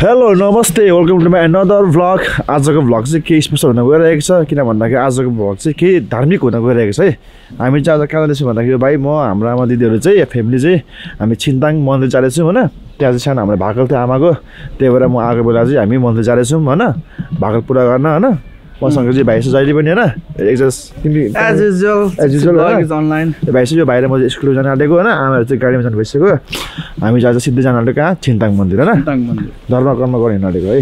Hello नमस्ते welcome to my another vlog आजको vlog चाहिँ केही स्पेसल हुन गइरहेको छ किन भन्दाखेरि आजको भ्लग चाहिँ केही धार्मिक हुन गइरहेको छ है। हामी चाहिँ आज कहाँ जाँदैछौँ भन्दाखेरि भाइ म हाम्रो आमा दिदीहरू चाहिँ फ्यामिली चाहिँ हामी छिन्ताङ मन्दिर जाँदैछौँ होइन। त्यहाँ चाहिँ सानो हाम्रो भाकल थियो आमाको त्यही भएर म आएको बेला चाहिँ हामी मन्दिर जाँदैछौँ होइन। भाकल पुरा गर्न होइन। मसँग चाहिँ भाइ छ जहिले पनि होइन online. भाइ चाहिँ यो भाइ र म चाहिँ स्कुल जान आँटेको होइन आमाहरू चाहिँ गाडीमा जानु भइसक्यो। हामी चाहिँ आज सिधै जान आँटेको कहाँ? छिन्ताङ मन्दिर होइन। धर्म कर्म गर्न आँटेको है।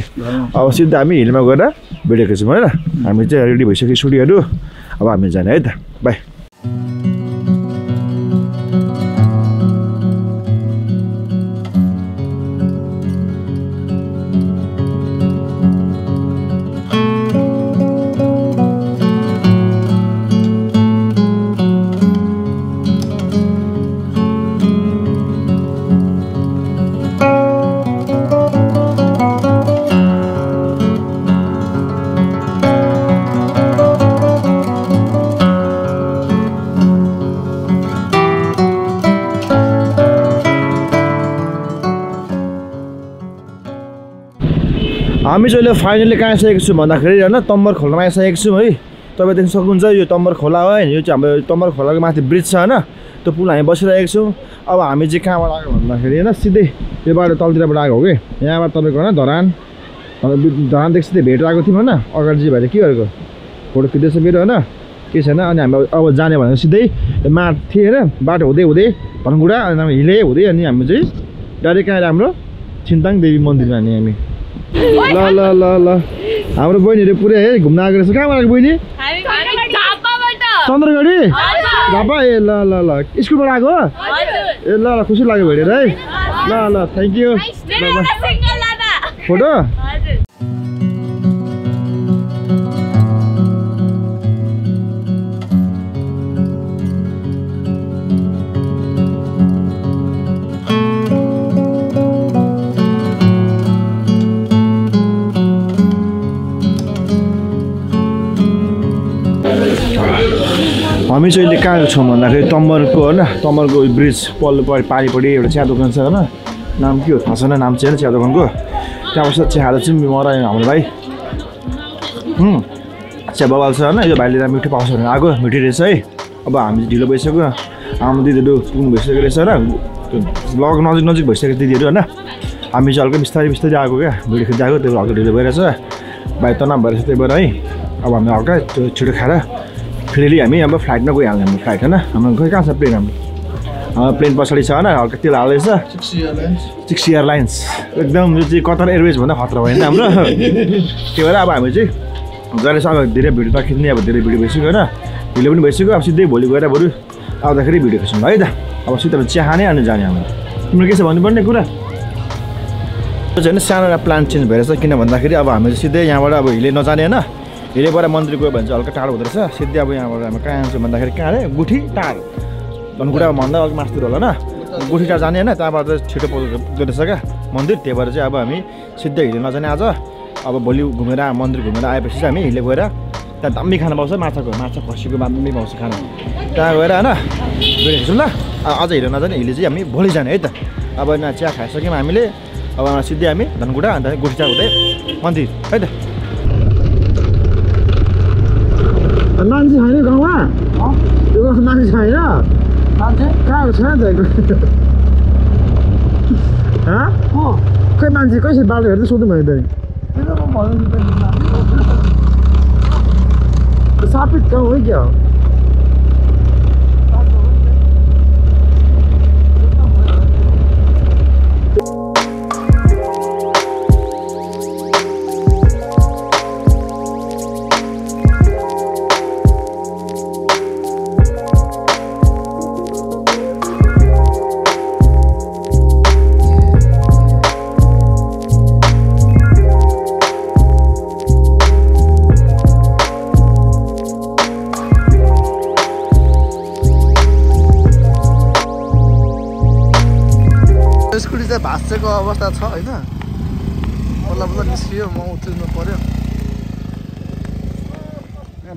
अब सिधै हामी हिलमा गएर भिडियो खिच्छौँ होइन? हामी चाहिँ रेडी भइसक्यो स्टुडियोहरू। अब हामी जाने है त। बाई। हामी चाहिँ अहिले फाइनली कहाँ आइसकेको छु भन्दाखेरि होइन तम्बर खोलामा आइसकेको छौँ है। तपाईँ देख्न सक्नुहुन्छ यो तम्बर खोला हो होइन यो चाहिँ हाम्रो तम्बर खोलाको माथि ब्रिज छ होइन। त्यो पुल हामी बसिरहेको छौँ। अब हामी चाहिँ कहाँबाट आएको भन्दाखेरि होइन सिधै यो बाटो तलतिरबाट आएको हो कि? यहाँबाट तपाईँको होइन धरान। धरानदेखि सिधै भेट आएको थियौँ होइन अगाडि भाइले। के गरेको? फोटो खिच्दैछ मेरो होइन के छैन। अनि हामी अब जाने भनेको सिधै माथि होइन बाटो हुँदै हुँदै धनकुडा अनि हिलै हुँदै अनि हामी चाहिँ डाइरेक्ट कहाँ हाम्रो छिन्ताङ देवी मन्दिरमा हामी हामी। ल ल ल ल. हाम्रो बहिनीहरू पुरै है घुम्न आएको रहेछ। कहाँबाट आएको बहिनी? चन्द्रगढी। झापा ए ल ल ल। स्कुलबाट आएको? ए ल ल खुसी लाग्यो भेटेर है। ल ल थ्याङ्क यू फोटो? हामी चाहिँ अहिले कहाँ छौँ भन्दाखेरि तम्बरको होइन तम्बरको ब्रिज पल्लो परि पारिपट्टि एउटा चिया दोकान छ होइन। नाम के हो? थाहा छैन नाम चाहिँ चिया दोकानको। त्यहाँ बस्दा चिया खाँदा चाहिँ म र हाम्रो भाइ। चिया बबाल छ होइन यो भाइले मिठो पाउँछ भनेर आएको मिठो रहेछ है। अब हामी ढिलो भइसक्यो। आमा दिदीहरू पुग्नु भइसकेको रहेछ होइन लग नजिक नजिक भइसक्यो दिदीहरू होइन। हामी चाहिँ हल्का बिस्तारै बिस्तारै आएको क्या भिडियो खिच्दै आएको त्यो हल्का ढिलो भइरहेछ। भाइ तनाव भइरहेछ त्यही भएर है। अब हामी हल्का त्यो छिटो खाएर फेरि हामी अब फ्लाइटमा गइहाल्ने हाम्रो फ्लाइट होइन हाम्रो खोइ कहाँ छ प्लेन हाम्रो हाम्रो प्लेन पछाडि छ होइन हल्का तेल हाल्दैछ सिक्स एयरलाइन्स एकदम यो चाहिँ कतार एयरवेज भन्दा खतरा भयो नि हाम्रो त्यही भएर अब हामी चाहिँ जानेछ अब धेरै भिडियो त खिच्ने अब धेरै भिडियो भइसक्यो होइन भिडियो पनि भइसक्यो अब सिधै भोलि गएर बरु आउँदाखेरि भिडियो खिच्नु है त अब सिधै चिया खाने अनि जाने हाम्रो तिम्रो के छ भन्नुपर्ने कुरा होइन सानो एउटा प्लान चेन्ज भइरहेछ किन भन्दाखेरि अब हामी सिधै यहाँबाट अब हिले नजाने होइन हिलेबाट मन्दिर गयो भने चाहिँ हल्का टाढो हुँदो रहेछ। सिधै अब यहाँबाट हामी कहाँ जान्छौँ भन्दाखेरि कहाँ अरे? गुठी टाढो धनकुटा भन्दा अलिक मासतिर होला होइन गुठी टाढो जाने होइन त्यहाँबाट छिटो पुग्दो रहेछ क्या। मन्दिर त्यही भएर चाहिँ अब हामी सिधै हिले नजाने आज। अब भोलि घुमेर मन्दिर घुमेर आएपछि चाहिँ हामी हिले गएर त्यहाँ दामी खाना पाउँछ माछाको माछा खसीको दामी पाउँछ खाना। त्यहाँ गएर होइन खिच्छौँ ल अझ हिले नजाने हिले चाहिँ हामी भोलि जाने है त। अब यहाँ चिया खाइसक्यौँ हामीले। अब सिधै हामी धनकुटा अन्त गुठी हुँदै मन्दिर है त। मान्छे छैन गाउँमा यो गाउँमा मान्छे छैन कहाँ छैन त खै मान्छे कसरी बाटो हेर्दै सोधौँ भने त सापित गाउँ है क्या हो छ होइन? बल्ल बल्ल निस्कियो म उत्रिनु पऱ्यो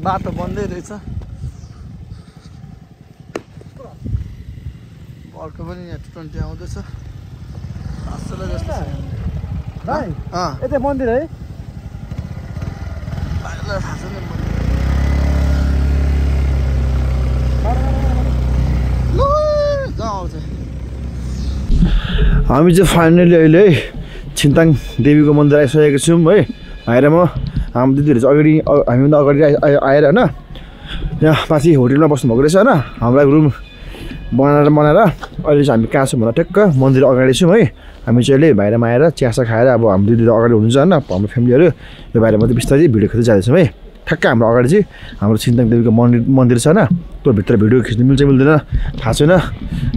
बाटो बन्दै रहेछ। अर्को पनि यहाँ ट्वेन्टी आउँदैछ। जस्तो छ यतै मन्दिर है भाइलाई थाहा छ नि म- लु, जाउँ आउँछ हामी चाहिँ फाइनली अहिले है छिन्ताङ देवीको मन्दिर आइसकेको छौँ है आएर म हाम्रो दिदीहरू चाहिँ अगाडि हामीभन्दा अगाडि आएर होइन यहाँ माथि होटेलमा बस्नुभएको रहेछ होइन हामीलाई रुम बनाएर बनाएर अहिले चाहिँ हामी कहाँ छौँ भन्दा ठ्याक्क मन्दिर अगाडि छौँ है हामी चाहिँ अहिले बाहिरमा आएर चियासा खाएर अब हाम्रो दिदीहरू अगाडि हुनुहुन्छ होइन हाम्रो फ्यामिलीहरू यो बाहिर मात्रै बिस्तारै भिडियो खिच्दै जाँदैछौँ है ठ्याक्क हाम्रो अगाडि चाहिँ हाम्रो छिन्ताङ देवीको मन्दिर मन्दिर छ होइन? त्यो भित्र भिडियो खिच्नु मिल्छ मिल्दैन थाहा छैन।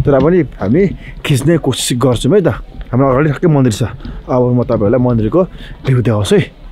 तर पनि हामी खिच्ने कोसिस गर्छौँ है त। हाम्रो अगाडि ठ्याक्कै मन्दिर छ। अब म तपाईँहरूलाई मन्दिरको भ्यू देखाउँछु है।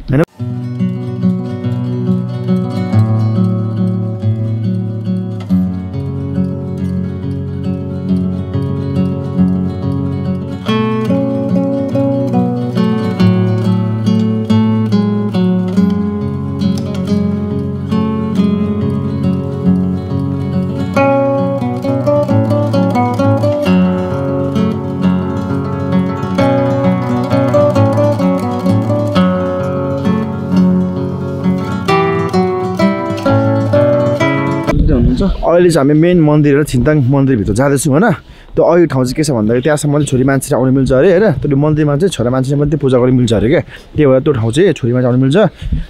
अहिले चाहिँ हामी मेन मन्दिर र छिन्ताङ मन्दिरभित्र जाँदैछौँ होइन। त्यो अघि ठाउँ चाहिँ के छ भन्दाखेरि त्यहाँसम्म चाहिँ छोरी मान्छे आउनु मिल्छ अरे होइन। त्यो मन्दिरमा चाहिँ छोरा मान्छेले मात्रै पूजा गर्नु मिल्छ अरे क्या त्यही भएर त्यो ठाउँ चाहिँ छोरी मान्छे आउनु मिल्छ।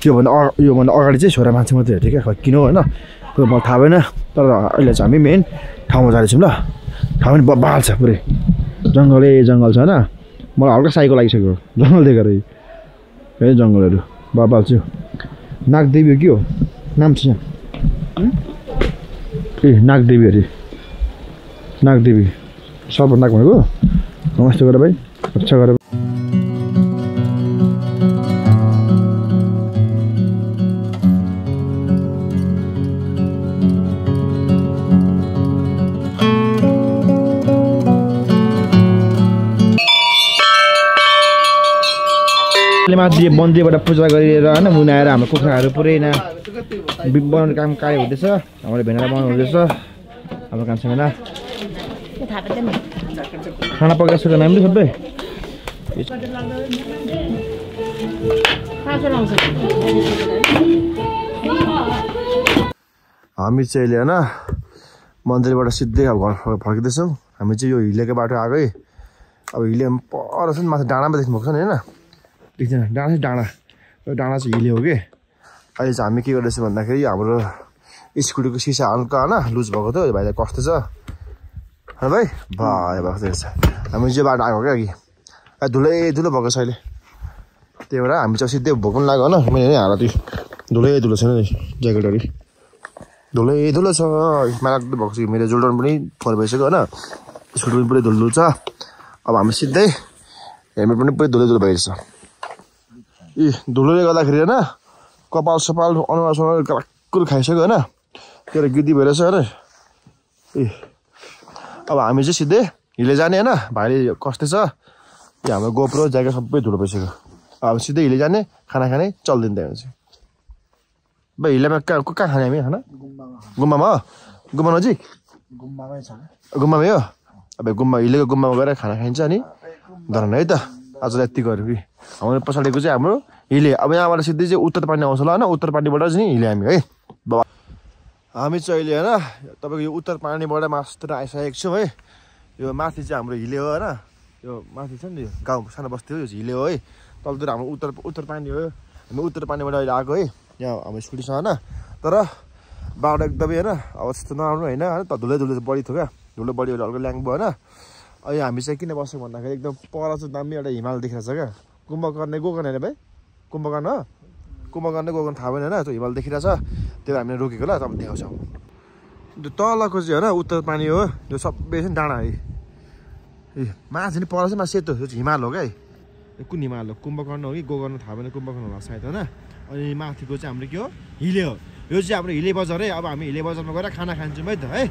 योभन्दा अ- योभन्दा अगाडि चाहिँ छोरा मान्छे मात्रै अरे क्या किन हो होइन? त्यो मलाई थाहा भएन। तर अहिले चाहिँ हामी मेन ठाउँमा जाँदैछौँ ल। ठाउँ पनि बबाल छ पुरै। जङ्गलै जङ्गल छ होइन? मलाई हल्का साइको लागिसक्यो। जङ्गल देखेर है जङ्गलहरू। बबाल छु नागदेवी हो के हो? नाम छ ए नागदेवी अरे। नागदेवी सर्प नाग भनेको नमस्ते गर भाइ अच्छा गर। माथि मन्दिरबाट पूजा गरेर होइन मुना आएर हाम्रो कुखुराहरू पुरै न बनाउने काम कार्य हुँदैछ हाम्रो भेनालाई बनाउनु हुँदैछ। हाम्रो कान्छा भेना। खाना पकाएर सुरु हामीले सबै। हामी चाहिँ अहिले होइन मन्दिरबाट सिधै अब घर फर- फर्किँदैछौँ। हामी चाहिँ यो हिलेको बाटो आएको अब हिले पर छ नि माथि डाँडामा देख्नु भएको छ नि होइन। देख्दैन डाँडा डाँडा। यो डाँडा चाहिँ हिले हो कि? अहिले चाहिँ हामी के गर्दैछौँ भन्दाखेरि हाम्रो स्कुटीको सिसा हल्का होइन लुज भएको थियो। भाइलाई कस्तो छ? होइन भाइ। भाइ भएको रहेछ हामी चाहिँ बाटो आएको क्या अघि। धुलै धुलो भएको छ अहिले। त्यही भएर हामी चाहिँ सिधै भोक पनि लाग्यो होइन। मैले हाल त्यो धुलै धुलो छैन ज्याकेटहरू धुलै धुलो छ। माग्दो भएको छ मेरो जोल्डन पनि फोर भइसक्यो होइन। स्कुटी पनि पुरै धुलो छ। अब हामी सिधै हेलमेट पनि पुरै धुलै धुलो भइरहेछ। यी धुलोले गर्दाखेरि होइन कपाल सपाल अनुहार सनुहार कराक्कुर खाइसक्यो होइन त्यो भएर गिद्दी भइरहेछ होइन ए अब हामी चाहिँ सिधै हिले जाने होइन भाइले कस्तै छ यो हाम्रो गोप्रो ज्याकेट सबै धुलो भइसक्यो अब सिधै हिले जाने खाना खाने चल्दैन त्यहाँ चाहिँ भाइ हिलेमा कहाँ कहाँ खाने हामी खाना गुम्बामा हो गुम्बा नजिक गुम्बामै छ गुम्बामै हो अब गुम्बा हिलेको गुम्बामा गएर खाना खाइन्छ अनि धरन है त आजलाई यति गऱ्यो कि हाम्रो पछाडिको चाहिँ हाम्रो हिले अब यहाँबाट सिधै चाहिँ उत्तर पानी आउँछ होला होइन? उत्तर पानीबाट चाहिँ हिले हामी है? बाबा। हामी चाहिँ अहिले होइन तपाईँको यो उत्तर पानीबाट मास्टर आइसकेको छौँ है? यो माथि चाहिँ हाम्रो हिले हो होइन? यो माथि छ नि गाउँ सानो बस्ती हो यो हिले हो है? तलतिर हाम्रो उत्तर उत्तर पानी हो। हामी उत्तर पानीबाट अहिले आएको है? यहाँ हाम्रो स्कुटीसँग होइन? तर बाटो एकदमै होइन अब त्यस्तो नराम्रो होइन होइन? त धुलै धुलो बढी थियो क्या। धुलो बढी हल्का ल्याङ भयो होइन? अहिले हामी चाहिँ किन बस्छौँ भन्दाखेरि एकदम पर चाहिँ दामी एउटा हिमाल देखिरहेको छ क्या। कुम्भकर्ण गोकर्ण होइन भाइ कुम्भकर्ण? हो कुम्भकर्ण गोकर्ण थाहा भएन होइन त्यो हिमाल देखिरहेछ। त्यो हामीले रोकेको ल तपाईँ देखाउँछौँ। त्यो तलको चाहिँ होइन उत्तर पानी हो त्यो सबै चाहिँ डाँडा है। ए माथि नि पर चाहिँ मा सेतो त्यो चाहिँ हिमाल हो क्या यो कुन हिमाल हो? कुम्भकर्ण हो कि गोकर्ण थाहा भएन कुम्भकर्ण होला सायद होइन। अनि माथिको चाहिँ हाम्रो के हो? हिले हो। यो चाहिँ हाम्रो हिले बजार है अब हामी हिले बजारमा गएर खाना खान्छौँ है त है।